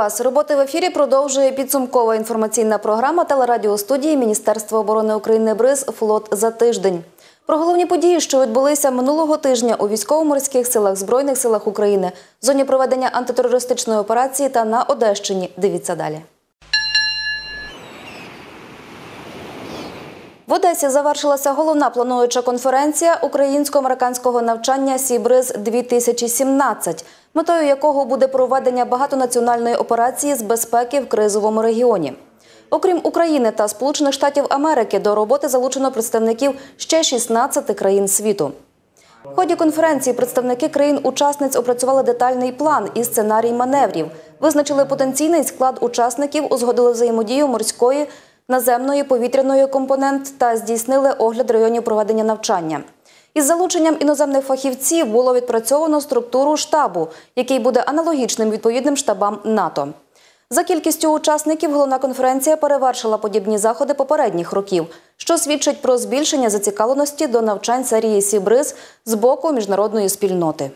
Вас! Роботи в ефірі продовжує підсумкова інформаційна програма телерадіостудії Міністерства оборони України БРИЗ Флот за тиждень. Про головні події, що відбулися минулого тижня у військово-морських силах Збройних силах України, зоні проведення антитерористичної операції та на Одещині. Дивіться далі. В Одесі завершилася головна плануюча конференція українсько-американського навчання Сібриз 2017 метою якого буде проведення багатонаціональної операції з безпеки в кризовому регіоні. Окрім України та Сполучених Штатів Америки, до роботи залучено представників ще 16 країн світу. В ході конференції представники країн-учасниць опрацювали детальний план і сценарій маневрів, визначили потенційний склад учасників, узгодили взаємодію морської, наземної, повітряної компонент та здійснили огляд районів проведення навчання. Із залученням іноземних фахівців було відпрацьовано структуру штабу, який буде аналогічним відповідним штабам НАТО. За кількістю учасників головна конференція перевершила подібні заходи попередніх років, що свідчить про збільшення зацікавленості до навчань серії Сібриз з боку міжнародної спільноти.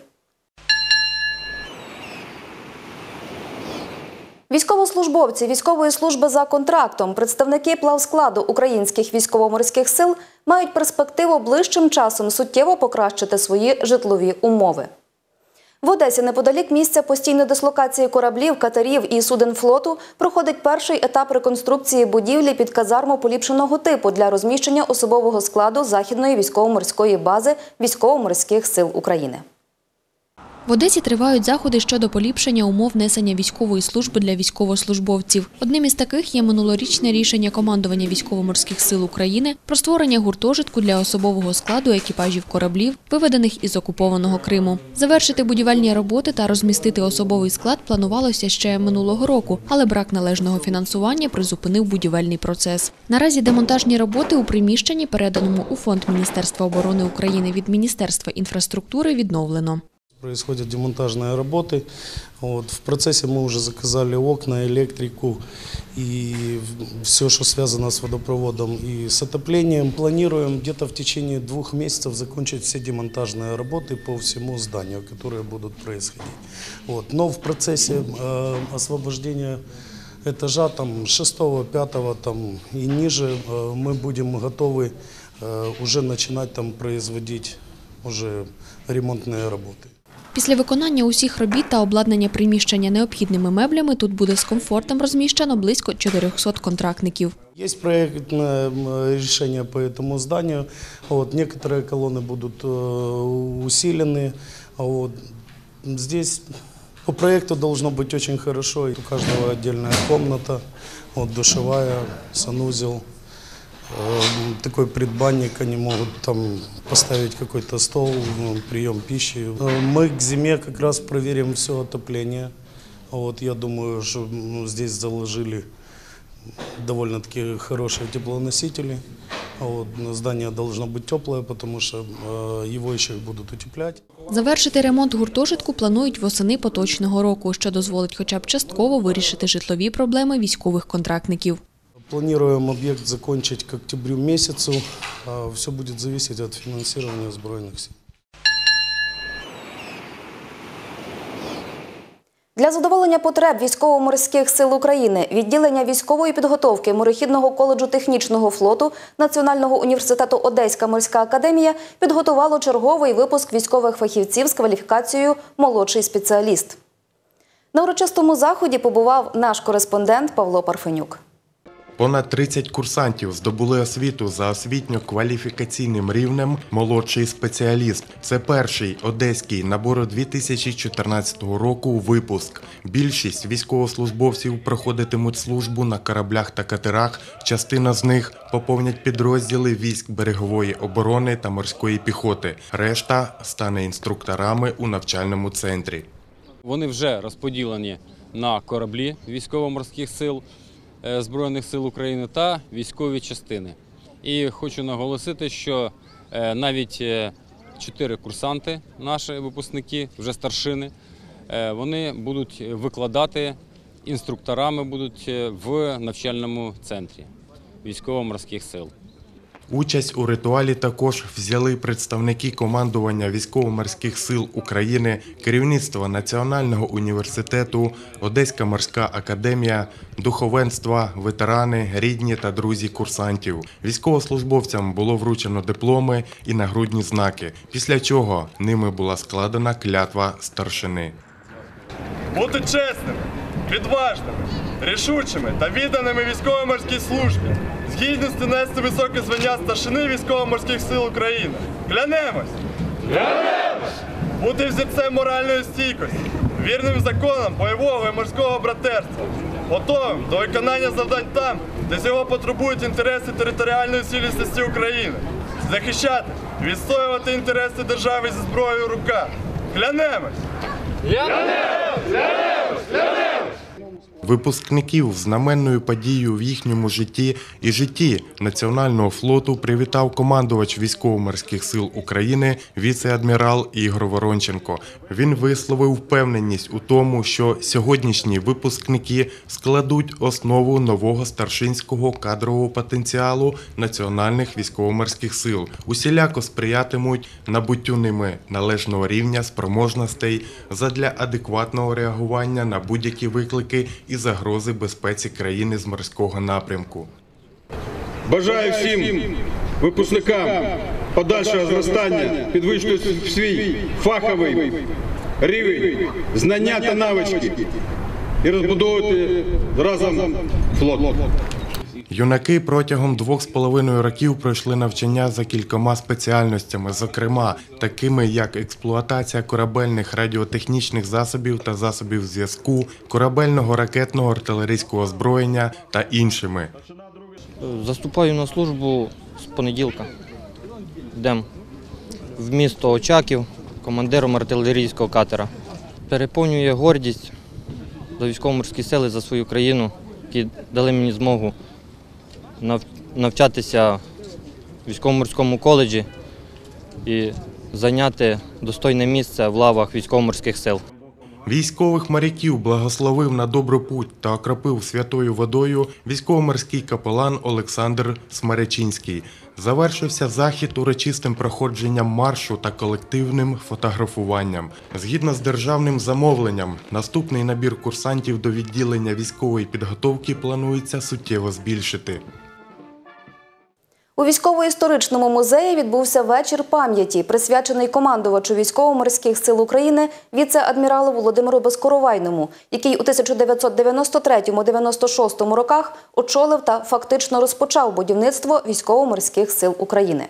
Військовослужбовці військової служби за контрактом, представники плавскладу українських військово-морських сил мають перспективу ближчим часом суттєво покращити свої житлові умови. В Одесі неподалік місця постійної дислокації кораблів, катерів і суден флоту проходить перший етап реконструкції будівлі під казарму поліпшеного типу для розміщення особового складу західної військово-морської бази військово-морських сил України. В Одесі тривають заходи щодо поліпшення умов несення військової служби для військовослужбовців. Одним із таких є минулорічне рішення командування військово-морських сил України про створення гуртожитку для особового складу екіпажів кораблів, виведених із окупованого Криму. Завершити будівельні роботи та розмістити особовий склад планувалося ще минулого року, але брак належного фінансування призупинив будівельний процес. Наразі демонтажні роботи у приміщенні, переданому у фонд Міністерства оборони України від Міністерства інфраструктури, відновлено. Происходят демонтажные работы. Вот. В процессе мы уже заказали окна, электрику и все, что связано с водопроводом и с отоплением. Планируем где-то в течение двух месяцев закончить все демонтажные работы по всему зданию, которые будут происходить. Вот. Но в процессе э, освобождения этажа там 6 5 там и ниже э, мы будем готовы э, уже начинать там производить уже ремонтные работы. Після виконання усіх робіт та обладнання приміщення необхідними меблями тут буде з комфортом розміщено близько 400 контрактників. Есть проектное м, решение по этому зданию. Вот, некоторые колонны будут э, усилены. Вот. Здесь по проекту должно быть очень хорошо. У каждого отдельная комната, вот, душевая, санузел. Э, Такой предбанник, они могут там поставить какой-то стол, ну, прием пищи. Э, Мы к зиме как раз проверим все отопление. Вот, я думаю, что ну, здесь заложили довольно-таки хорошие теплоносители. Вот, здание должно быть теплое, потому что э, его еще и будут утеплять. Завершити ремонт гуртожитку планують восени поточного року, що дозволить хоча б частково вирішити житлові проблеми військових контрактників. Планируем объект закончить к октябрю месяцу. Все будет зависеть от финансирования сбройных сил. Для задоволення потреб військово-морських сил України відділення військової підготовки морехідного коледжу технічного флоту Національного університету Одеська морська академія підготувало черговий випуск військових фахівців з кваліфікацією молодший спеціаліст. На урочистому заході побував наш кореспондент Павло Парфенюк. Понад 30 курсантів здобули освіту за освітньо-кваліфікаційним рівнем молодший спеціаліст. Це перший одеський набору 2014 року випуск. Більшість військовослужбовців проходитимуть службу на кораблях та катерах. Частина з них поповнять підрозділи військ берегової оборони та морської піхоти. Решта стане інструкторами у навчальному центрі. Вони вже розподілені на кораблі військово-морських сил Збройних сил України та військові частини. І хочу наголосити, що е, навіть е, чотири курсанти, наші випускники, вже старшини, е, вони будуть викладати інструкторами будуть е, в навчальному центрі військово-морських сил. Участь у ритуалі також взяли представники командування військово-морських сил України, керівництво Національного університету, Одеська морська академія, духовенства, ветерани, рідні та друзі курсантів. Військовослужбовцям було вручено дипломи і нагрудні знаки, після чого ними була складена клятва старшини. Бути чесними, відважними, рішучими та відданими військово-морській службі, з гідністю нести високе звання старшини військово-морських сил України. Клянемось! Клянемось! Бути взірцем моральної стійкості, вірним законам бойового і морського братерства, готовим до виконання завдань там, де цього потребують інтереси територіальної цілісності України, захищати, відстоювати інтереси держави зі зброєю в руках. Клянемось! Meu Deus, meu Deus, meu Deus! Випускників знаменною подією в їхньому житті і житті Національного флоту привітав командувач військово-морських сил України віце-адмірал Ігор Воронченко. Він висловив впевненість у тому, що сьогоднішні випускники складуть основу нового старшинського кадрового потенціалу національних військово-морських сил, усіляко сприятимуть набуттю ними належного рівня спроможностей задля адекватного реагування на будь-які виклики і загрози безпеці країни з морського напрямку. Бажаю всім випускникам подальшого зростання, підвищувати свій фаховий рівень, знання та навички. і розбудовувати разом флот. Юнаки протягом двох з половиною років пройшли навчання за кількома спеціальностями, зокрема такими як експлуатація корабельних радіотехнічних засобів та засобів зв'язку, корабельного ракетного артилерійського озброєння та іншими. Заступаю на службу з понеділка. Йдемо в місто Очаків командиром артилерійського катера. Переповнює гордість за військово-морські сили, за свою країну, які дали мені змогу навчатися в військово-морському коледжі і зайняти достойне місце в лавах військово-морських сил. Військових моряків благословив на добру путь та окропив святою водою військово-морський капелан Олександр Смеречинський. Завершився захід урочистим проходженням маршу та колективним фотографуванням. Згідно з державним замовленням, наступний набір курсантів до відділення військової підготовки планується суттєво збільшити. У військово-історичному музеї відбувся вечір пам'яті, присвячений командувачу військово-морських сил України віце-адміралу Володимиру Безкоровайному, який у 1993-96 роках очолив та фактично розпочав будівництво військово-морських сил України.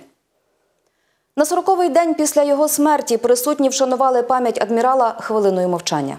На 40-й день після його смерті присутні вшанували пам'ять адмірала хвилиною мовчання.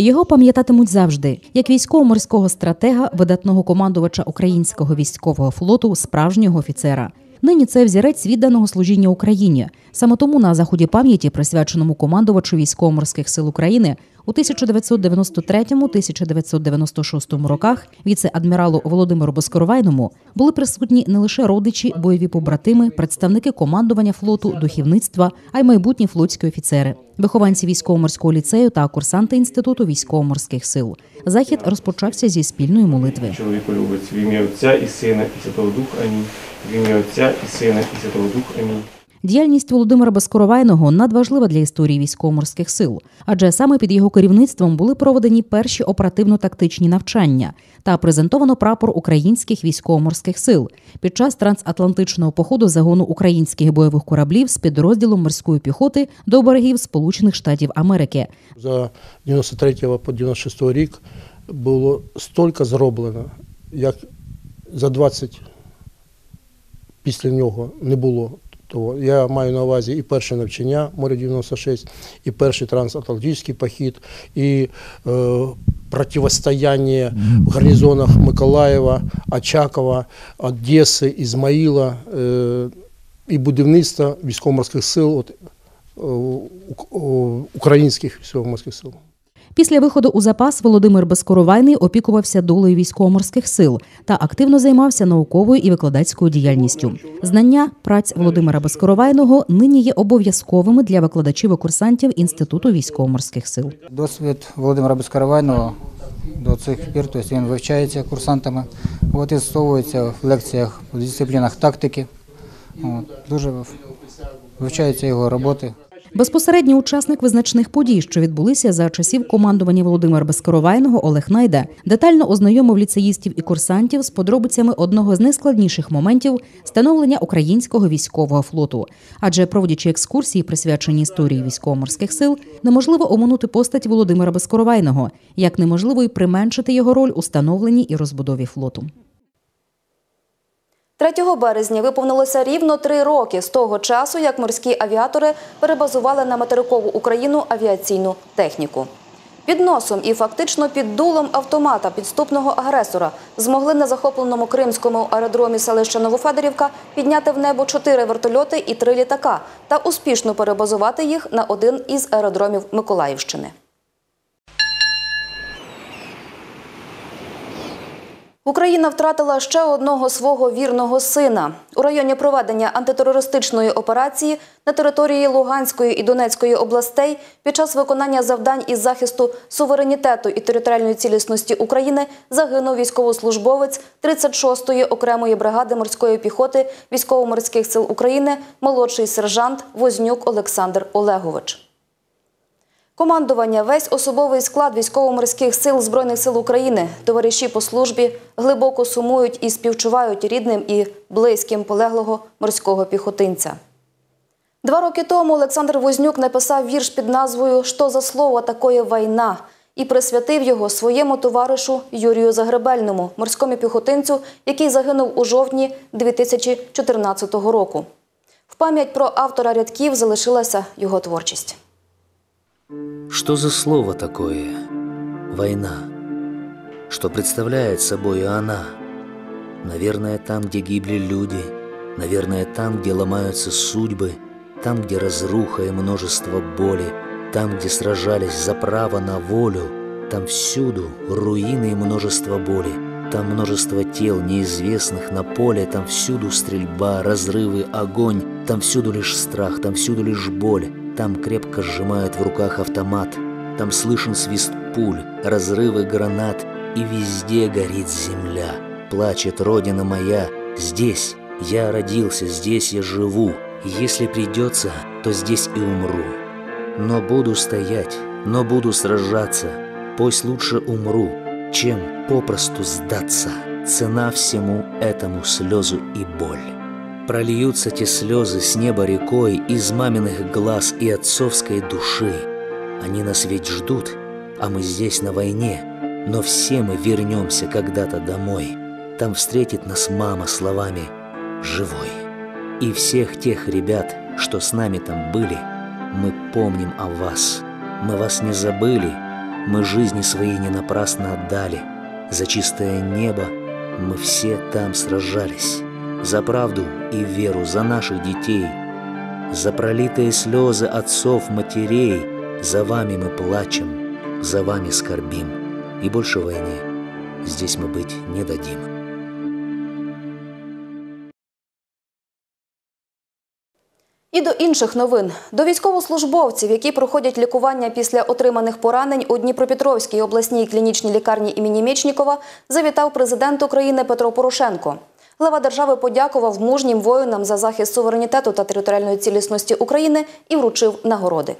Його пам'ятатимуть завжди як військово-морського стратега, видатного командувача українського військового флоту, справжнього офіцера. Нині це взірець відданого служіння Україні. Саме тому на заході пам'яті, присвяченому командувачу військово-морських сил України, у 1993-1996 роках віце-адміралу Володимиру Безкоровайному були присутні не лише родичі, бойові побратими, представники командування флоту, духівництва, а й майбутні флотські офіцери, вихованці військово-морського ліцею та курсанти інституту військово-морських сил. Захід розпочався зі спільної молитви. Чоловіку любить в ім'я Отця і Сина, і Святого Духа. Амінь. В ім'я Отця і Сина, і Святого Духа. Амінь. Діяльність Володимира Безкоровайного надважлива для історії військово-морських сил, адже саме під його керівництвом були проведені перші оперативно-тактичні навчання та презентовано прапор українських військово-морських сил під час трансатлантичного походу загону українських бойових кораблів з підрозділом морської піхоти до берегів Сполучених Штатів Америки. За 93 по 96 рік було стільки зроблено, як за 20 після нього не було. того. Я маю на увазі і перше навчання море 96, і перший трансатлантичний похід, і е, противостояння в гарнізонах Миколаєва, Очакова, Одеси, Ізмаїла, е, і будівництво військово-морських сил от, е, українських військово-морських сил. Після виходу у запас Володимир Безкоровайний опікувався долею військово-морських сил та активно займався науковою і викладацькою діяльністю. Знання праць Володимира Безкоровайного нині є обов'язковими для викладачів і курсантів Інституту військово-морських сил. Досвід Володимира Безкаравайного до цих пір. Тобто він вивчається курсантами, от, і застосовується в лекціях в дисциплінах тактики. От, дуже вивчаються його роботи. Безпосередній учасник визначних подій, що відбулися за часів командування Володимира Безкоровайного, Олег Найда, детально ознайомив ліцеїстів і курсантів з подробицями одного з найскладніших моментів становлення українського військового флоту. Адже проводячи екскурсії, присвячені історії військово-морських сил, неможливо оминути постать Володимира Безкоровайного, як неможливо й применшити його роль у становленні і розбудові флоту. 3 березня виповнилося рівно три роки з того часу, як морські авіатори перебазували на материкову Україну авіаційну техніку. Під носом і фактично під дулом автомата підступного агресора змогли на захопленому кримському аеродромі селища Новофедорівка підняти в небо чотири вертольоти і три літака та успішно перебазувати їх на один із аеродромів Миколаївщини. Україна втратила ще одного свого вірного сина. У районі проведення антитерористичної операції на території Луганської і Донецької областей під час виконання завдань із захисту суверенітету і територіальної цілісності України загинув військовослужбовець 36-ї окремої бригади морської піхоти військово-морських сил України, молодший сержант Вознюк Олександр Олегович. Командування, весь особовий склад військово-морських сил Збройних сил України, товариші по службі глибоко сумують і співчувають рідним і близьким полеглого морського піхотинця. Два роки тому Олександр Вознюк написав вірш під назвою «Що за слово такое війна» і присвятив його своєму товаришу Юрію Загребельному, морському піхотинцю, який загинув у жовтні 2014 року. В пам'ять про автора рядків залишилася його творчість. Что за слово такое? Война. Что представляет собой она? Наверное, там, где гибли люди, наверное, там, где ломаются судьбы, там, где разруха и множество боли, там, где сражались за право на волю, там всюду руины и множество боли, там множество тел, неизвестных на поле, там всюду стрельба, разрывы, огонь, там всюду лишь страх, там всюду лишь боль, там крепко сжимают в руках автомат, там слышен свист пуль, разрывы гранат, и везде горит земля. Плачет родина моя, здесь я родился, здесь я живу. Если придется, то здесь и умру. Но буду стоять, но буду сражаться. Пусть лучше умру, чем попросту сдаться. Цена всему этому слезу и боль. Прольются те слезы с неба рекой из маминых глаз и отцовской души. Они нас ведь ждут, а мы здесь на войне. Но все мы вернемся когда-то домой. Там встретит нас мама словами «Живой». И всех тех ребят, что с нами там были, мы помним о вас. Мы вас не забыли, мы жизни свои не напрасно отдали. За чистое небо мы все там сражались. За правду и веру, за наших детей. За пролитые слезы отцов, матерей. За вами мы плачем, за вами скорбим. И больше войны здесь мы быть не дадим. І до інших новин. До військовослужбовців, які проходять лікування після отриманих поранень у Дніпропетровській обласній клінічній лікарні імені Мєчнікова, завітав президент України Петро Порошенко. Глава держави подякував мужнім воїнам за захист суверенітету та територіальної цілісності України і вручив нагороди.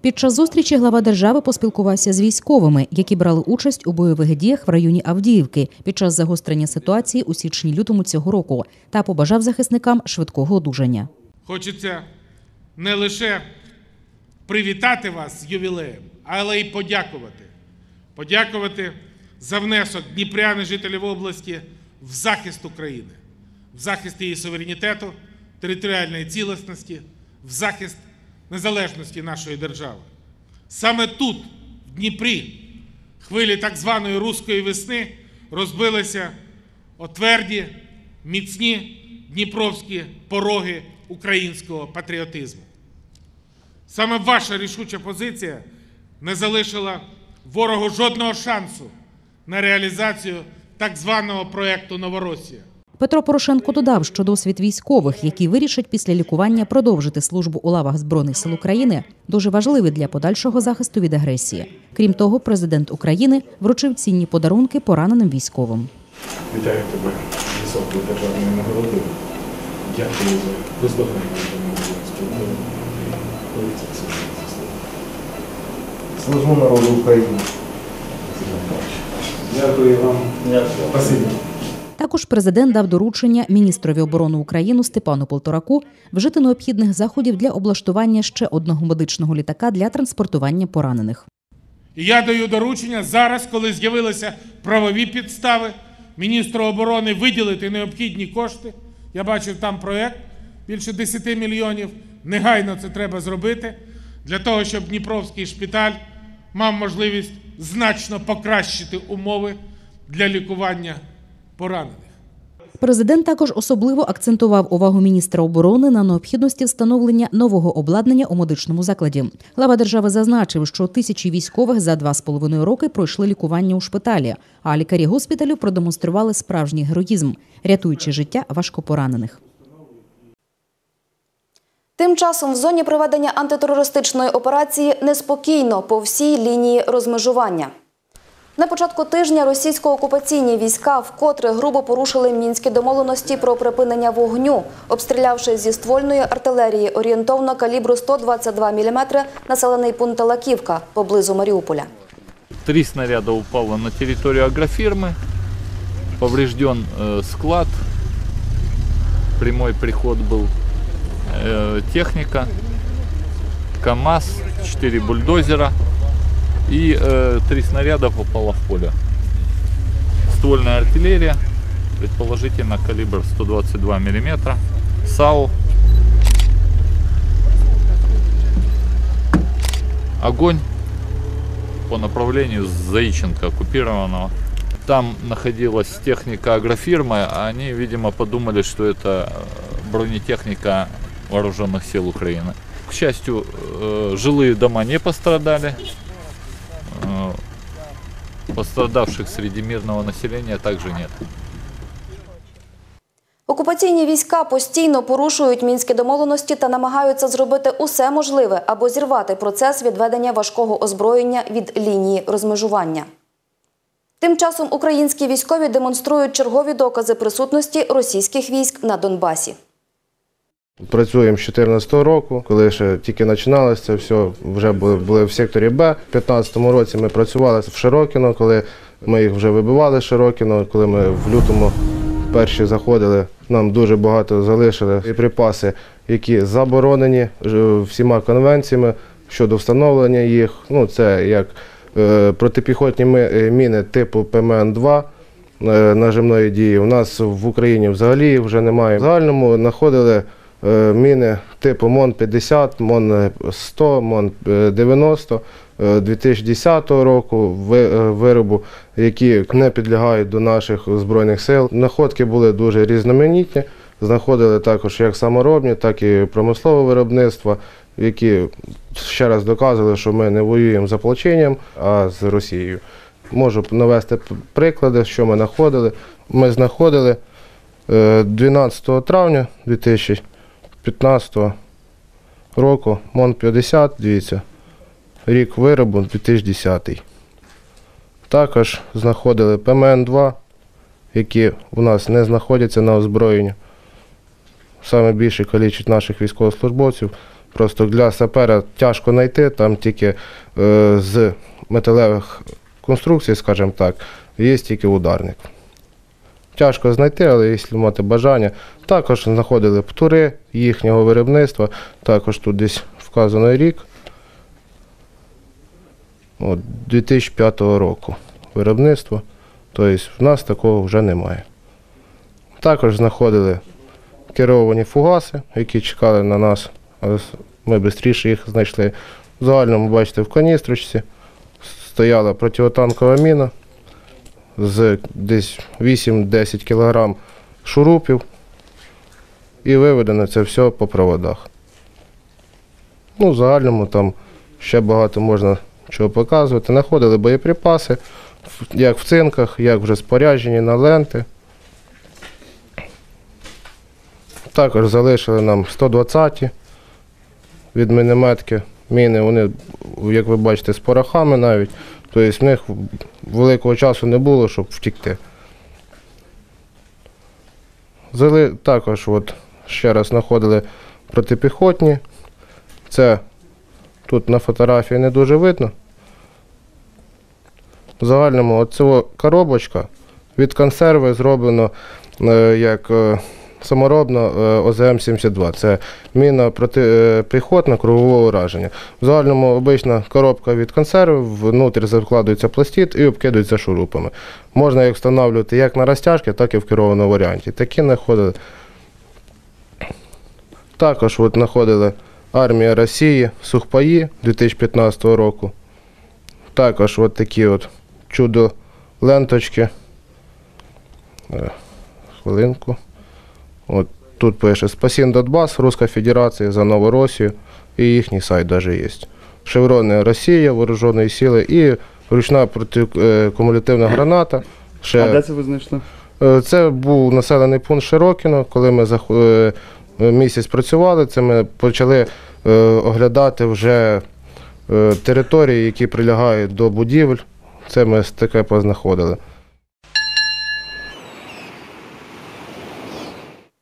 Під час зустрічі глава держави поспілкувався з військовими, які брали участь у бойових діях в районі Авдіївки під час загострення ситуації у січні-лютому цього року та побажав захисникам швидкого одужання. Хочеться не лише привітати вас з ювілеєм, але й подякувати. Подякувати за внесок дніпрян і жителів області в захист України, в захист її суверенітету, територіальної цілісності, в захист незалежності нашої держави. Саме тут, в Дніпрі, хвилі так званої руської весни розбилися отверді, міцні дніпровські пороги українського патріотизму. Саме ваша рішуча позиція не залишила ворогу жодного шансу на реалізацію так званого проєкту Новоросія. Петро Порошенко додав, що досвід військових, які вирішать після лікування продовжити службу у лавах збройних сил України, дуже важливий для подальшого захисту від агресії. Крім того, президент України вручив цінні подарунки пораненим військовим. Вітаю тебе високою державною нагородою. Дякую за бездоганну спілкування. Служу народу України. Дякую вам. Спасибі. Також президент дав доручення міністрові оборони України Степану Полтораку вжити необхідних заходів для облаштування ще одного медичного літака для транспортування поранених. І я даю доручення зараз, коли з'явилися правові підстави, міністру оборони виділити необхідні кошти. Я бачив там проєкт більше 10 мільйонів. Негайно це треба зробити для того, щоб Дніпровський шпиталь мав можливість значно покращити умови для лікування поранених. Президент також особливо акцентував увагу міністра оборони на необхідності встановлення нового обладнання у медичному закладі. Глава держави зазначив, що тисячі військових за два з половиною роки пройшли лікування у шпиталі, а лікарі госпіталю продемонстрували справжній героїзм, рятуючи життя важкопоранених. Тим часом в зоні проведення антитерористичної операції неспокійно по всій лінії розмежування. На початку тижня російсько-окупаційні війська вкотре грубо порушили мінські домовленості про припинення вогню, обстрілявши зі ствольної артилерії орієнтовно калібру 122 мм населений пункт Лаківка поблизу Маріуполя. Три снаряда упало на территорию агрофирмы. Поврежден э, склад. Прямой приход был. Э, техника. КАМАЗ, 4 бульдозера. И э, три снаряда попало в поле. Ствольная артиллерия. Предположительно калибр 122 миллиметра. САУ. Огонь по направлению Заиченко, оккупированного. Там находилась техника агрофирмы, а они, видимо, подумали, что это бронетехника вооруженных сил Украины. К счастью, э, жилые дома не пострадали. Э, Пострадавших среди мирного населения также нет. Окупаційні війська постійно порушують мінські домовленості та намагаються зробити усе можливе, аби зірвати процес відведення важкого озброєння від лінії розмежування. Тим часом українські військові демонструють чергові докази присутності російських військ на Донбасі. Працюємо з 2014 року, коли ще тільки починалося це все, вже були, були в секторі Б. У 2015 році ми працювали в Широкіно, коли ми їх вже вибивали Широкіно, коли ми в лютому перші заходили, нам дуже багато залишили і припаси, які заборонені всіма конвенціями щодо встановлення їх. Ну, це як е, протипіхотні е, міни типу ПМН-2 е, нажимної дії. У нас в Україні взагалі вже немає. В загальному знаходили е, міни типу МОН-50, МОН-100, МОН-90 е, 2010 року е, виробу, які не підлягають до наших збройних сил. Находки були дуже різноманітні. Знаходили також як саморобні, так і промислове виробництво, які ще раз доказували, що ми не воюємо з ополченням, а з Росією. Можу навести приклади, що ми знаходили. Ми знаходили е, 12 травня 2015 року МОН-50, дивіться, рік виробу 2010. Також знаходили ПМН-2, які у нас не знаходяться на озброєнні. Саме більша кількість наших військовослужбовців. Просто для сапера тяжко знайти, там тільки е, з металевих конструкцій, скажімо так, є тільки ударник. Тяжко знайти, але якщо мати бажання. Також знаходили птури їхнього виробництва, також тут десь вказано рік. От, 2005 року виробництво. Тобто в нас такого вже немає. Також знаходили керовані фугаси, які чекали на нас, але ми швидше їх знайшли. В загальному, бачите, в каністрочці стояла противотанкова міна з десь 8-10 кг шурупів і виведено це все по проводах. Ну, в загальному там ще багато можна чого показувати. Знаходили боєприпаси, як в цинках, як вже споряджені на ленти. Також залишили нам 120 від мінометки. Міни, вони, як ви бачите, з порохами навіть. Тобто в них великого часу не було, щоб втікти. Взяли також, от, ще раз знаходили протипіхотні. Це тут на фотографії не дуже видно. В загальному оцього коробочка від консерви зроблено е, як е, саморобно е, ОЗМ-72. Це міна протипіхотна кругового ураження. В загальному обична коробка від консерви, внутрі закладується пластит і обкидується шурупами. Можна їх встановлювати як на розтяжки, так і в керованому варіанті. Такі знаходили. Також от знаходили армія Росії, сухпаї 2015 року. Також от такі от чудо ленточки. Е, Хвилинку. От тут пише Спасін Донбас, Руська Федерація за Новоросію і їхній сайт навіть є. Шеврони Росія, Вооружені сили і ручна протикумулятивна граната. Ще... А де це ви знайшли? Е, Це був населений пункт Широкіно. Коли ми зах- е, місяць працювали, це ми почали е, оглядати вже е, території, які прилягають до будівель. Це ми таке познаходили.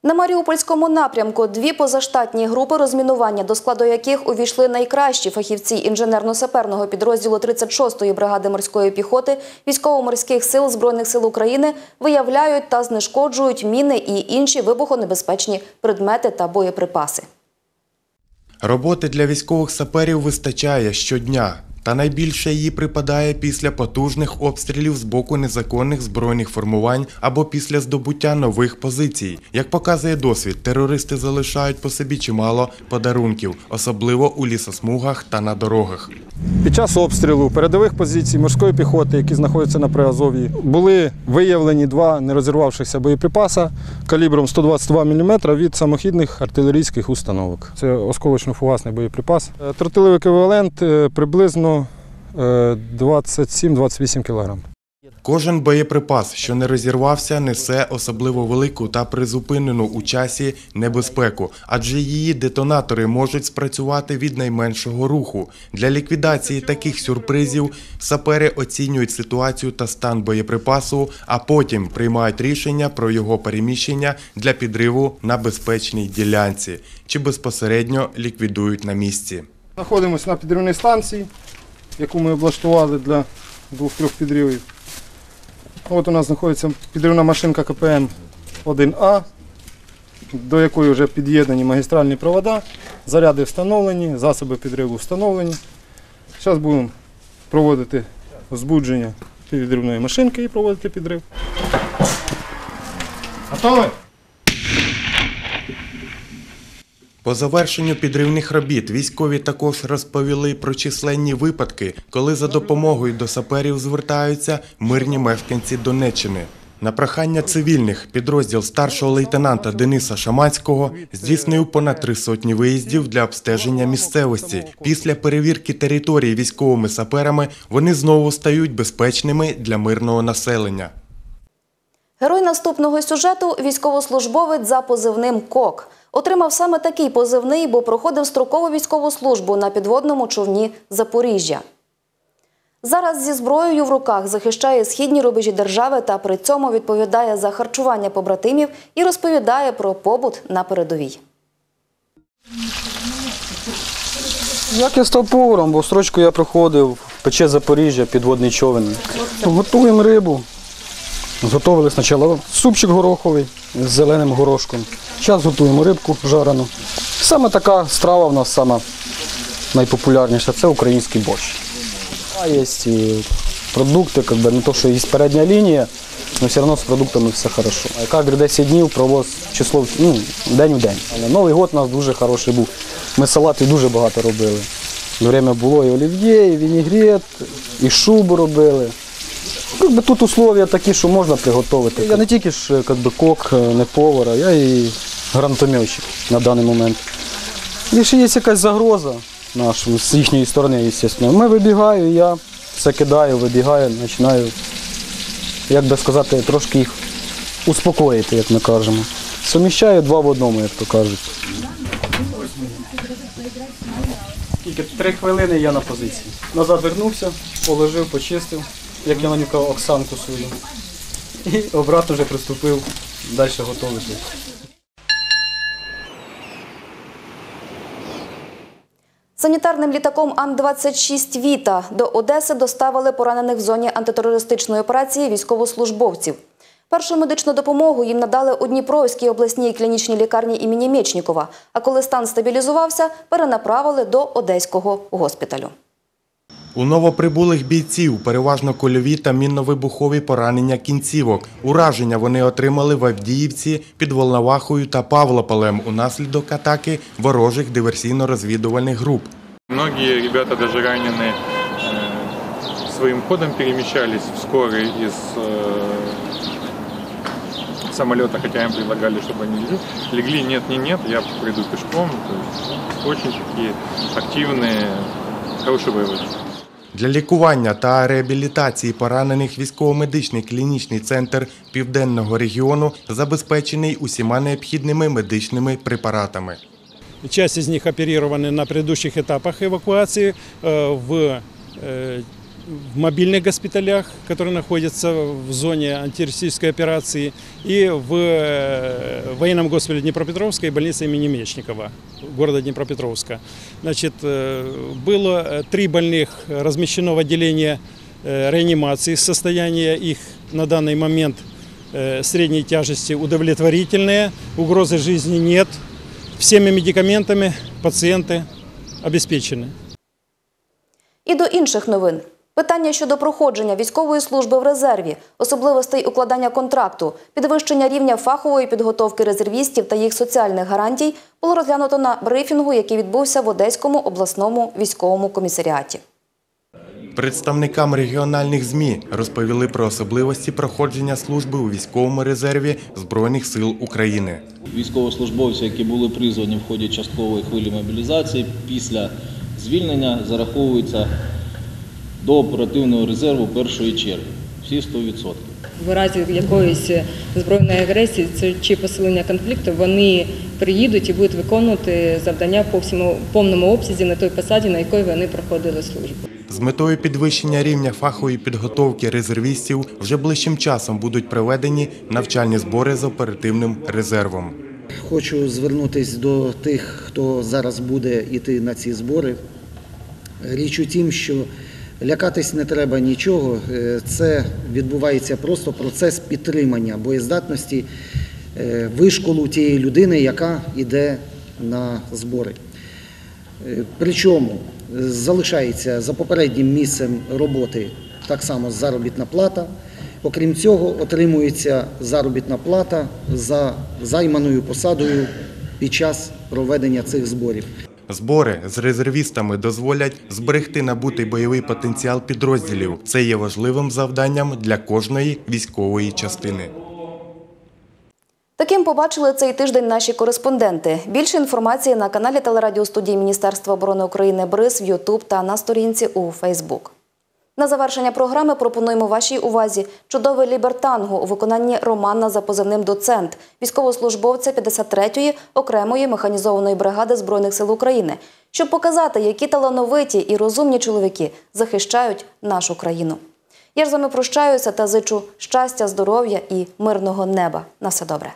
На Маріупольському напрямку дві позаштатні групи розмінування, до складу яких увійшли найкращі фахівці інженерно-саперного підрозділу 36-ї бригади морської піхоти військово-морських сил Збройних сил України, виявляють та знешкоджують міни і інші вибухонебезпечні предмети та боєприпаси. Роботи для військових саперів вистачає щодня, та найбільше її припадає після потужних обстрілів з боку незаконних збройних формувань або після здобуття нових позицій. Як показує досвід, терористи залишають по собі чимало подарунків, особливо у лісосмугах та на дорогах. Під час обстрілу передових позицій морської піхоти, які знаходяться на Приазов'ї, були виявлені два нерозірвавшихся боєприпаса калібром 122 мм від самохідних артилерійських установок. Це осколочно-фугасний боєприпас. Е, Тротиловий еквівалент е, приблизно 27-28 кг. Кожен боєприпас, що не розірвався, несе особливо велику та призупинену у часі небезпеку, адже її детонатори можуть спрацювати від найменшого руху. Для ліквідації таких сюрпризів сапери оцінюють ситуацію та стан боєприпасу, а потім приймають рішення про його переміщення для підриву на безпечній ділянці чи безпосередньо ліквідують на місці. Знаходимося на підривній станції, яку ми облаштували для двох-трьох підривів. От у нас знаходиться підривна машинка КПМ 1А, до якої вже під'єднані магістральні провода, заряди встановлені, засоби підриву встановлені. Зараз будемо проводити збудження підривної машинки і проводити підрив. Готові? По завершенню підривних робіт військові також розповіли про численні випадки, коли за допомогою до саперів звертаються мирні мешканці Донеччини. На прохання цивільних підрозділ старшого лейтенанта Дениса Шамацького здійснив понад три сотні виїздів для обстеження місцевості. Після перевірки території військовими саперами вони знову стають безпечними для мирного населення. Герой наступного сюжету військовослужбовець за позивним Кок. Отримав саме такий позивний, бо проходив строкову військову службу на підводному човні Запоріжжя. Зараз зі зброєю в руках захищає східні рубежі держави та при цьому відповідає за харчування побратимів і розповідає про побут на передовій. Як я став поваром, бо строчку я проходив пече Запоріжжя, підводний човен. Готуємо рибу. Зготовили спочатку супчик гороховий з зеленим горошком. Зараз готуємо рибку жарену. Саме така страва в нас сама найпопулярніша це український борщ. А є і продукти, бы, не то, що є передня лінія, але все одно з продуктами все хорошо. Кожні 10 днів провоз число ну, день в день. Але Новий год у нас дуже хороший був. Ми салатів дуже багато робили. Время було і олів'є, і вінігрет, і шубу робили. Как би тут условия такі, що можна приготувати. Я не тільки ж как би, кок, не повар, а я і гранатометчик на даний момент. Якщо є якась загроза наша, з їхньої сторони, звісно, ми вибігаю, я все кидаю, вибігаю, починаю, як би сказати, трошки їх успокоїти, як ми кажемо. Суміщаю два в одному, як то кажуть. Тільки три хвилини я на позиції. Назад вернувся, положив, почистив, як я нанюкав Оксанку свою. І обратно вже приступив далі готувати. Санітарним літаком Ан-26 Віта до Одеси доставили поранених в зоні антитерористичної операції військовослужбовців. Першу медичну допомогу їм надали у Дніпровській обласній клінічній лікарні імені Мєчнікова, а коли стан стабілізувався, перенаправили до Одеського госпіталю. У новоприбулих бійців переважно кольові та мінно-вибухові поранення кінцівок. Ураження вони отримали в Авдіївці під Волновахою та Павлополем унаслідок атаки ворожих диверсійно-розвідувальних груп. Многие ребята даже ранены э, своим ходом перемещались в скорой из э, самолета, хотя им предлагали, чтобы они легли. Легли нет, не нет, я приду пешком. То есть очень такие активные, хорошие боевые. Для лікування та реабілітації поранених військово-медичний клінічний центр Південного регіону забезпечений усіма необхідними медичними препаратами. Часть из них оперированы на предыдущих этапах эвакуации э, в, э, в мобильных госпиталях, которые находятся в зоне антитеррористической операции, и в э, военном госпитале Днепропетровска и больнице имени Мечникова города Днепропетровска. Значит, э, было э, три больных размещено в отделении э, реанимации. Состояние их на данный момент э, средней тяжести удовлетворительное, угрозы жизни нет. Всеми медикаментами пацієнти обезпечені. І до інших новин. Питання щодо проходження військової служби в резерві, особливостей укладання контракту, підвищення рівня фахової підготовки резервістів та їх соціальних гарантій було розглянуто на брифінгу, який відбувся в Одеському обласному військовому комісаріаті. Представникам регіональних ЗМІ розповіли про особливості проходження служби у військовому резерві Збройних сил України. Військовослужбовці, які були призвані в ході часткової хвилі мобілізації, після звільнення зараховуються до оперативного резерву першої черги. Всі 100%. В разі якоїсь збройної агресії чи посилення конфлікту, вони приїдуть і будуть виконувати завдання по всьому повному обсязі на той посаді, на якій вони проходили службу. З метою підвищення рівня фахової підготовки резервістів вже ближчим часом будуть проведені навчальні збори з оперативним резервом. Хочу звернутися до тих, хто зараз буде йти на ці збори. Річ у тім, що лякатись не треба нічого. Е, Це відбувається просто процес підтримання боєздатності е, вишколу тієї людини, яка йде на збори. Е, Причому залишається за попереднім місцем роботи так само заробітна плата. Окрім цього, отримується заробітна плата за займаною посадою під час проведення цих зборів. Збори з резервістами дозволять зберегти набутий бойовий потенціал підрозділів. Це є важливим завданням для кожної військової частини. Таким побачили цей тиждень наші кореспонденти. Більше інформації на каналі телерадіостудії Міністерства оборони України БРИЗ в Ютуб та на сторінці у Фейсбук. На завершення програми пропонуємо вашій увазі чудовий лібертанго у виконанні Романа за позивним доцент, військовослужбовця 53-ї окремої механізованої бригади Збройних сил України, щоб показати, які талановиті і розумні чоловіки захищають нашу країну. Я ж з вами прощаюся та зичу щастя, здоров'я і мирного неба. На все добре.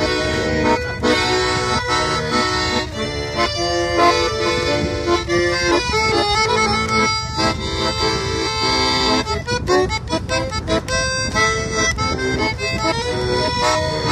Thank you. Música